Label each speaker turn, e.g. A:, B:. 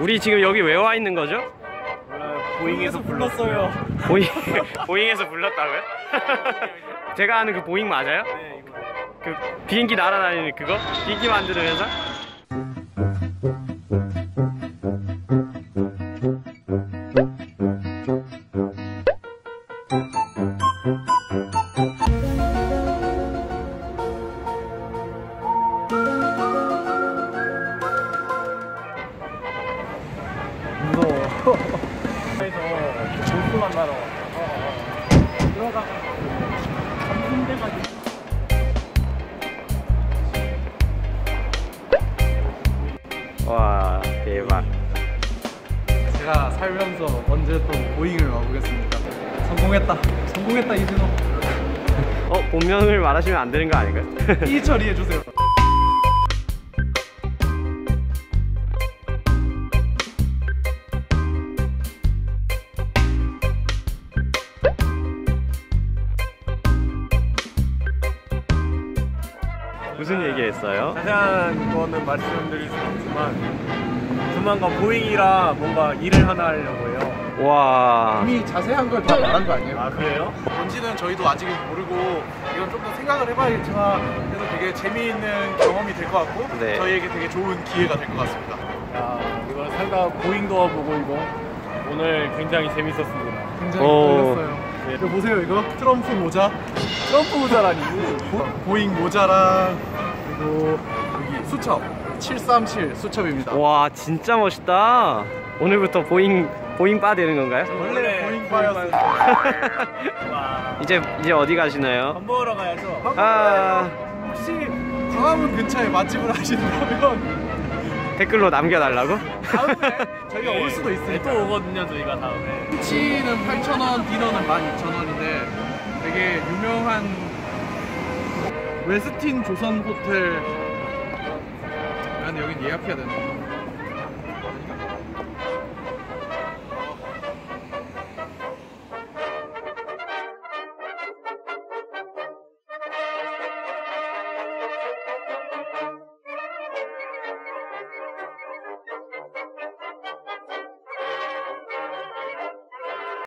A: 우리 지금 여기 왜 와 있는 거죠?
B: 보잉에서 불렀어요.
A: 보잉, 보잉에서 불렀다고요? 제가 아는 그 보잉 맞아요?
B: 네, 이거.
A: 그 비행기 날아다니는 그거? 비행기 만드는 회사?
B: 그래서 보스 만나러 들어가가 점심때까지
A: 와 대박
B: 제가 살면서 언제 또 보잉을 와보겠습니까. 성공했다. 성공했다 이진호.
A: 어? 본명을 말하시면 안 되는 거 아닌가요?
B: 이 처리해 주세요.
A: 무슨 얘기 했어요?
C: 자세한 거는 말씀드릴 수 없지만 조만간 보잉이랑 뭔가 일을 하나 하려고 해요.
A: 와
D: 이미 자세한 걸 다 말한 거 아니에요?
C: 아 그래요?
D: 뭔지는 저희도 아직 모르고 이건 좀 더 생각을 해봐야겠지만 그래도 되게 재미있는 경험이 될 것 같고
A: 네.
D: 저희에게 되게 좋은 기회가 될 것 같습니다.
C: 야 이걸 살다 보잉도 와보고 이거 오늘 굉장히 재밌었습니다.
D: 굉장히
A: 오.
D: 떨렸어요. 이거 보세요 이거 트럼프 모자
C: 트럼프 모자라니.
D: 보, 보잉 모자랑 그리고 여기 수첩 737 수첩입니다.
A: 와 진짜 멋있다 오늘부터 보잉 보잉빠 되는 건가요?
D: 원래 보잉빠였어요.
C: 와.
A: 이제 이제 어디 가시나요?
C: 밥 먹으러 가야죠.
A: 아
D: 혹시 광화문 근처에 맛집을 아신다면
A: 댓글로 남겨달라고?
D: 다음에 저희가 올 수도
C: 네,
D: 있으니까
C: 또 오거든요 저희가 다음에.
D: 치는 8,000원, 디너는 12,000원인데 되게 유명한 웨스틴 조선 호텔 아 근데 여긴 예약해야 되나?